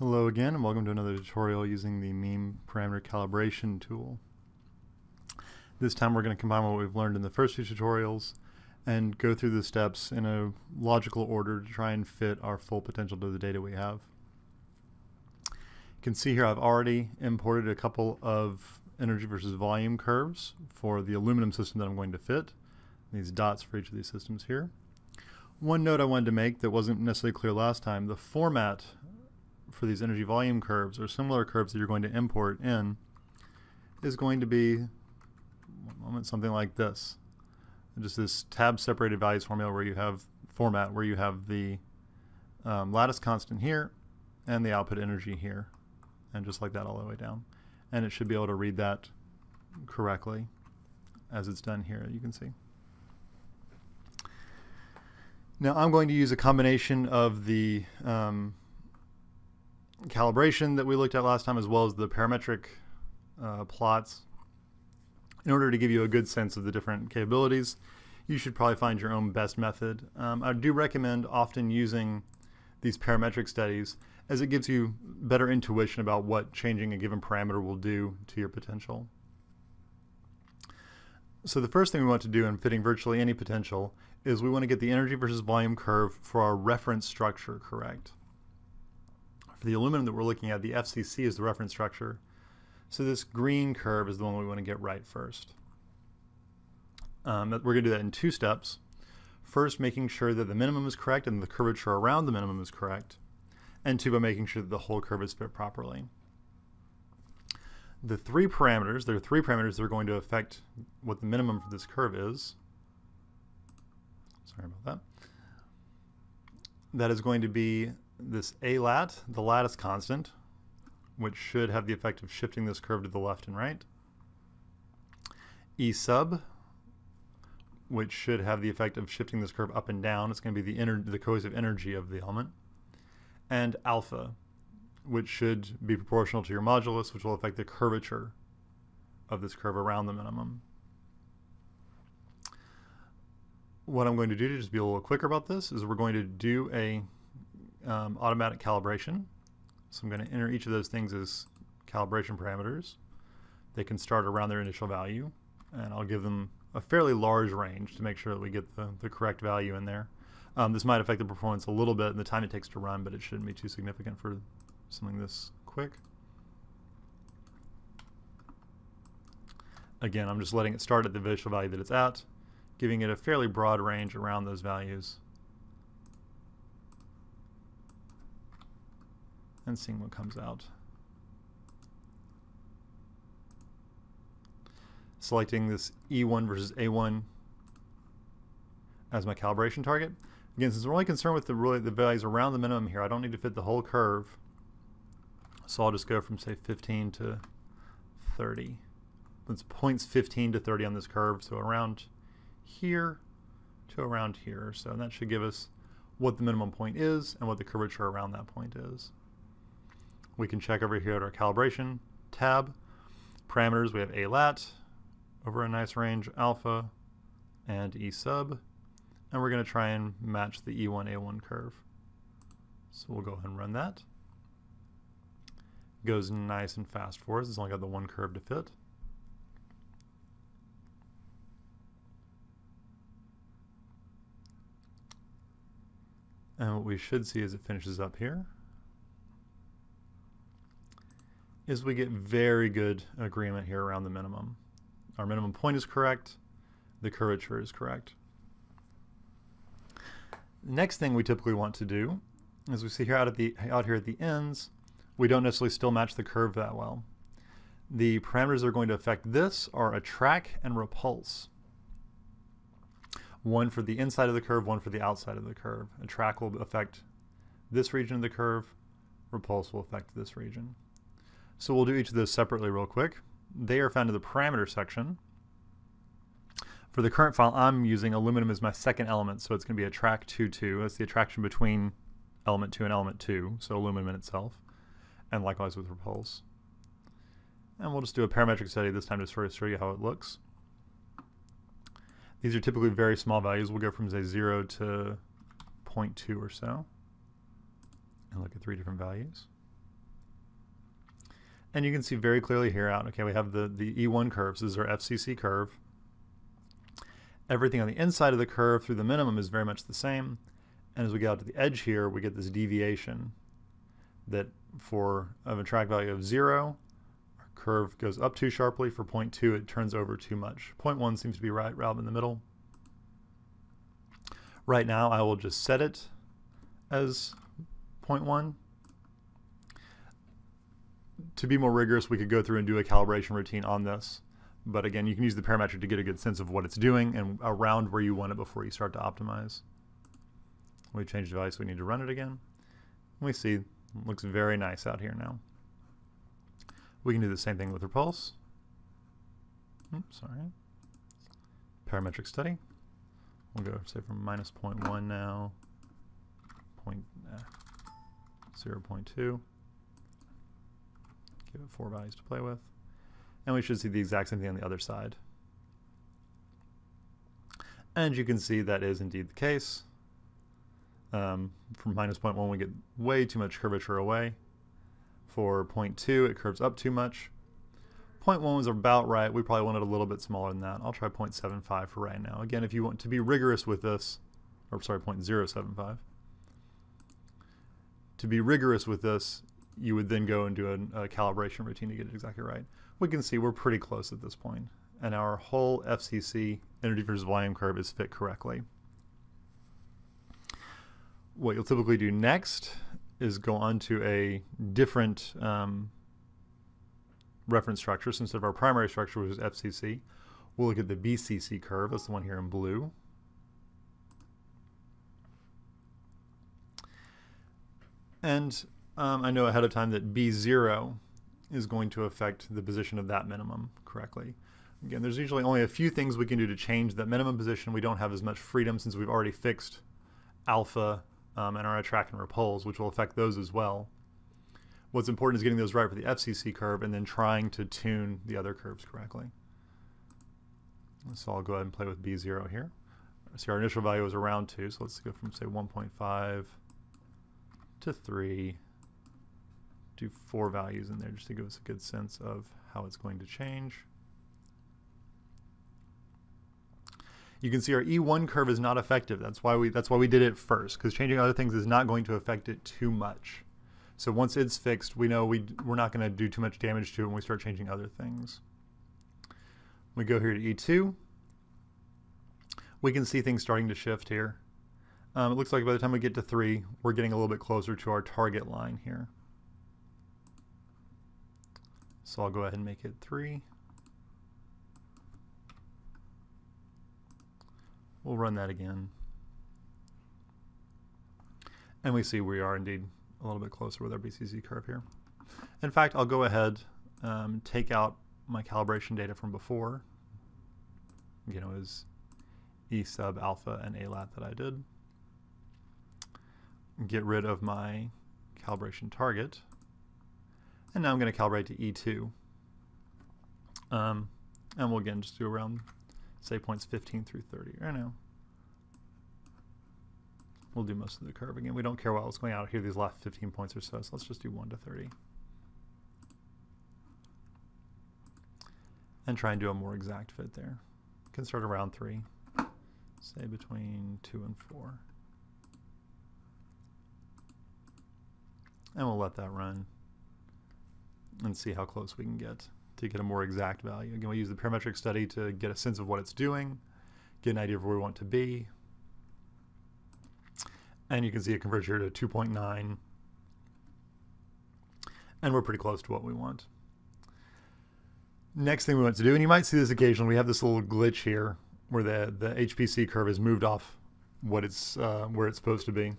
Hello again and welcome to another tutorial using the MEAM parameter calibration tool. This time we're going to combine what we've learned in the first two tutorials and go through the steps in a logical order to try and fit our full potential to the data we have. You can see here I've already imported a couple of energy versus volume curves for the aluminum system that I'm going to fit. These dots for each of these systems here. One note I wanted to make that wasn't necessarily clear last time, the format for these energy volume curves or similar curves that you're going to import in is going to be moment something like this. Just this tab separated values formula where you have format where you have the um, lattice constant here and the output energy here and just like that all the way down. And it should be able to read that correctly as it's done here you can see. Now I'm going to use a combination of the um, calibration that we looked at last time as well as the parametric uh, plots in order to give you a good sense of the different capabilities you should probably find your own best method. Um, I do recommend often using these parametric studies as it gives you better intuition about what changing a given parameter will do to your potential. So the first thing we want to do in fitting virtually any potential is we want to get the energy versus volume curve for our reference structure correct for the aluminum that we're looking at, the FCC is the reference structure. So this green curve is the one we want to get right first. Um, we're going to do that in two steps. First, making sure that the minimum is correct and the curvature around the minimum is correct. And two, by making sure that the whole curve is fit properly. The three parameters, there are three parameters that are going to affect what the minimum for this curve is. Sorry about that. That is going to be this a lat, the lattice constant, which should have the effect of shifting this curve to the left and right. E sub, which should have the effect of shifting this curve up and down. It's going to be the, inner the cohesive energy of the element. And alpha, which should be proportional to your modulus, which will affect the curvature of this curve around the minimum. What I'm going to do to just be a little quicker about this is we're going to do a um, automatic calibration. So I'm going to enter each of those things as calibration parameters. They can start around their initial value, and I'll give them a fairly large range to make sure that we get the, the correct value in there. Um, this might affect the performance a little bit and the time it takes to run, but it shouldn't be too significant for something this quick. Again, I'm just letting it start at the initial value that it's at, giving it a fairly broad range around those values. And seeing what comes out. Selecting this E1 versus A1 as my calibration target. Again, since we're only concerned with the really the values around the minimum here, I don't need to fit the whole curve. So I'll just go from say 15 to 30. It's points 15 to 30 on this curve, so around here to around here. So that should give us what the minimum point is and what the curvature around that point is. We can check over here at our calibration tab. Parameters, we have A lat over a nice range, alpha, and E sub. And we're going to try and match the E1, A1 curve. So we'll go ahead and run that. Goes nice and fast for us. It's only got the one curve to fit. And what we should see as it finishes up here is we get very good agreement here around the minimum. Our minimum point is correct, the curvature is correct. Next thing we typically want to do is we see here out at the out here at the ends, we don't necessarily still match the curve that well. The parameters that are going to affect this are attract and repulse. One for the inside of the curve, one for the outside of the curve. Attract will affect this region of the curve, repulse will affect this region. So we'll do each of those separately real quick. They are found in the parameter section. For the current file I'm using, aluminum is my second element, so it's going to be attract 2, 2. That's the attraction between element 2 and element 2, so aluminum in itself. And likewise with repulse. And we'll just do a parametric study this time to sort of show you how it looks. These are typically very small values. We'll go from say 0 to 0.2 or so. And look at three different values. And you can see very clearly here out, okay, we have the, the E1 curves. This is our FCC curve. Everything on the inside of the curve through the minimum is very much the same. And as we get out to the edge here, we get this deviation that for of attract value of zero, our curve goes up too sharply. For 0.2, it turns over too much. 0.1 seems to be right, right in the middle. Right now, I will just set it as 0.1. To be more rigorous, we could go through and do a calibration routine on this. But again, you can use the parametric to get a good sense of what it's doing and around where you want it before you start to optimize. We change device, we need to run it again. We see it looks very nice out here now. We can do the same thing with repulse. Oops, sorry. Parametric study. We'll go say from minus 0.1 now, point, uh, 0 0.2. Give it four values to play with. And we should see the exact same thing on the other side. And you can see that is indeed the case. Um, from minus 0.1 we get way too much curvature away. For 0.2 it curves up too much. 0.1 was about right. We probably want it a little bit smaller than that. I'll try 0.75 for right now. Again, if you want to be rigorous with this, or sorry, 0.075. To be rigorous with this, you would then go and do a, calibration routine to get it exactly right. We can see we're pretty close at this point, and our whole FCC energy versus volume curve is fit correctly. What you'll typically do next is go on to a different um, reference structure. So instead of our primary structure, which is FCC, we'll look at the BCC curve. That's the one here in blue. And um, I know ahead of time that B0 is going to affect the position of that minimum correctly. Again, there's usually only a few things we can do to change that minimum position. We don't have as much freedom since we've already fixed alpha um, and our attract and repulse, which will affect those as well. What's important is getting those right for the FCC curve and then trying to tune the other curves correctly. So I'll go ahead and play with B0 here. See, our initial value was around 2, so let's go from, say, 1.5 to 3. Do four values in there just to give us a good sense of how it's going to change. You can see our E1 curve is not effective. That's why we that's why we did it first, because changing other things is not going to affect it too much. So once it's fixed, we know we, we're not going to do too much damage to it when we start changing other things. We go here to E2. We can see things starting to shift here. Um, it looks like by the time we get to 3, we're getting a little bit closer to our target line here. So I'll go ahead and make it 3. We'll run that again. And we see we are indeed a little bit closer with our BCC curve here. In fact, I'll go ahead, um, take out my calibration data from before. Again, it was E sub alpha and A lat that I did. Get rid of my calibration target. And now I'm going to calibrate to E2. Um, and we'll again just do around, say, points 15 through 30. Right now, We'll do most of the curve again. We don't care what's going out here these last 15 points or so, so let's just do 1 to 30. And try and do a more exact fit there. can start around 3, say between 2 and 4. And we'll let that run and see how close we can get to get a more exact value. Again, we use the parametric study to get a sense of what it's doing, get an idea of where we want to be, and you can see it converts here to 2.9. And we're pretty close to what we want. Next thing we want to do, and you might see this occasionally, we have this little glitch here where the, the HPC curve is moved off what it's uh, where it's supposed to be.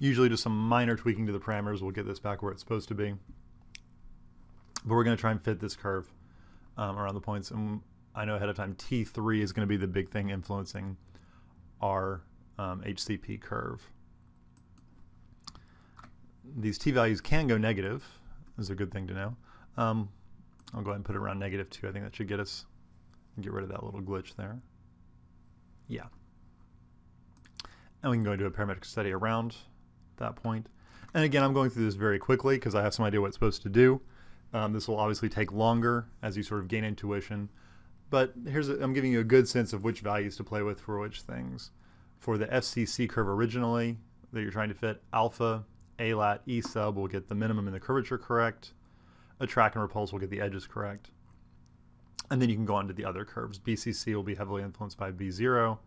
Usually just some minor tweaking to the parameters will get this back where it's supposed to be. But we're going to try and fit this curve um, around the points. And I know ahead of time T3 is going to be the big thing influencing our um, HCP curve. These T values can go negative, is a good thing to know. Um, I'll go ahead and put it around negative 2. I think that should get us, get rid of that little glitch there. Yeah. And we can go into a parametric study around that point. And again, I'm going through this very quickly because I have some idea what it's supposed to do. Um, this will obviously take longer as you sort of gain intuition. But here's I'm giving you a good sense of which values to play with for which things. For the FCC curve originally that you're trying to fit, alpha, A lat, E sub will get the minimum and the curvature correct. Attract and repulse will get the edges correct. And then you can go on to the other curves. BCC will be heavily influenced by B0,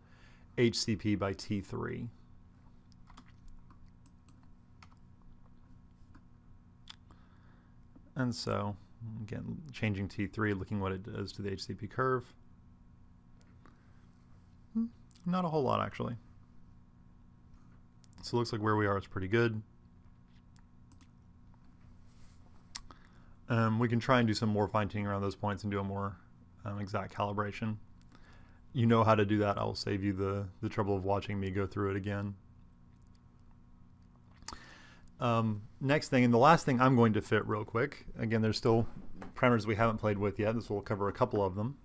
HCP by T3. And so, again, changing T3, looking what it does to the HCP curve. Hmm, not a whole lot, actually. So it looks like where we are is pretty good. Um, we can try and do some more fine-tuning around those points and do a more um, exact calibration. You know how to do that. I'll save you the, the trouble of watching me go through it again. Um, next thing, and the last thing I'm going to fit real quick. Again, there's still parameters we haven't played with yet. This will cover a couple of them.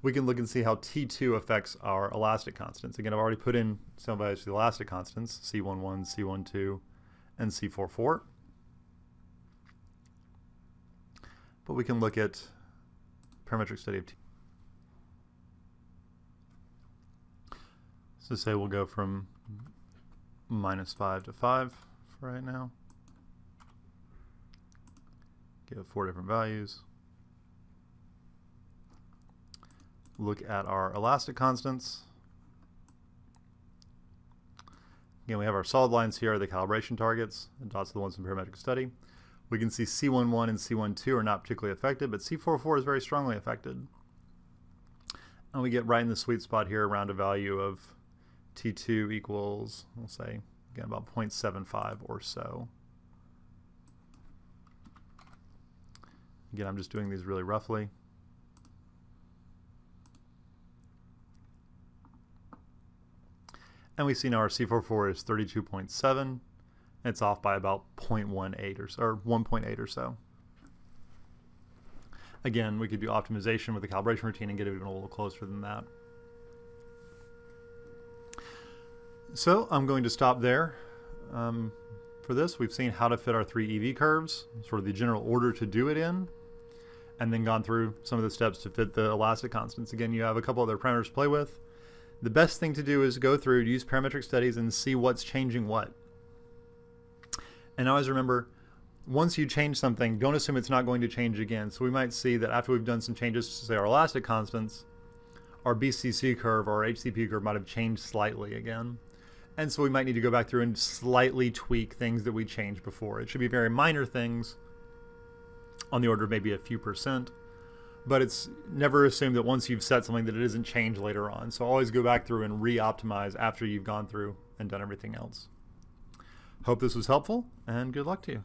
We can look and see how T2 affects our elastic constants. Again, I've already put in some values for the elastic constants, C11, C12, and C44. But we can look at parametric study of T. So say we'll go from minus 5 to 5 for right now. Give four different values. Look at our elastic constants. Again, we have our solid lines here are the calibration targets, and dots are the ones in parametric study. We can see C11 and C12 are not particularly affected, but C44 is very strongly affected. And we get right in the sweet spot here around a value of T2 equals, we'll say, again, about 0.75 or so. Again, I'm just doing these really roughly. And we see now our C44 is 32.7. It's off by about 0.18 or so, or 1.8 or so. Again, we could do optimization with the calibration routine and get it even a little closer than that. So I'm going to stop there um, for this. We've seen how to fit our three EV curves, sort of the general order to do it in, and then gone through some of the steps to fit the elastic constants. Again, you have a couple other parameters to play with. The best thing to do is go through, use parametric studies, and see what's changing what. And always remember, once you change something, don't assume it's not going to change again. So we might see that after we've done some changes to say our elastic constants, our BCC curve or our HCP curve might have changed slightly again. And so we might need to go back through and slightly tweak things that we changed before. It should be very minor things on the order of maybe a few percent. But it's never assumed that once you've set something that it isn't changed later on. So always go back through and re-optimize after you've gone through and done everything else. Hope this was helpful and good luck to you.